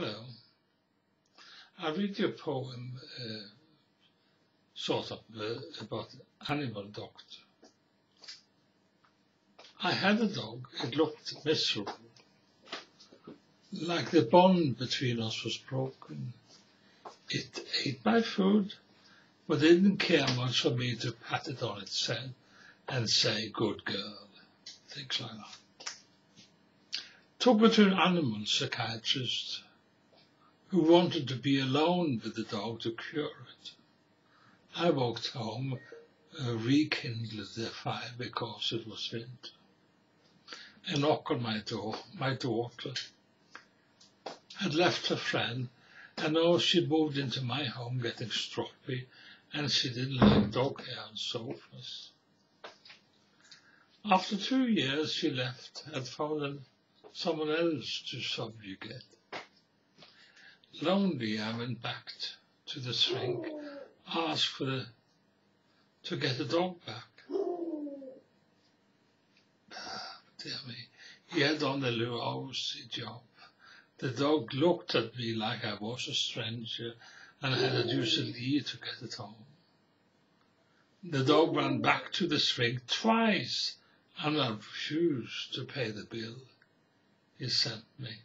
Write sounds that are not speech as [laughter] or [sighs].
Hello. I read your poem, uh, sort of, uh, about animal doctor. I had a dog. It looked miserable. Like the bond between us was broken. It ate my food, but didn't care much for me to pat it on its head and say, good girl. Things like that. It to an animal psychiatrist who wanted to be alone with the dog to cure it. I walked home, uh, rekindled the fire because it was winter. A knock on my door, my daughter had left her friend and now she moved into my home getting stroppy and she didn't like dog hair on sofas. After two years she left, had found someone else to subjugate. Lonely, I went back to the shrink, asked for the, to get the dog back. [sighs] Ah, dear me, he had on a lousy job. The dog looked at me like I was a stranger and I had to use a lead to get it home. The dog ran back to the shrink twice and I refused to pay the bill he sent me.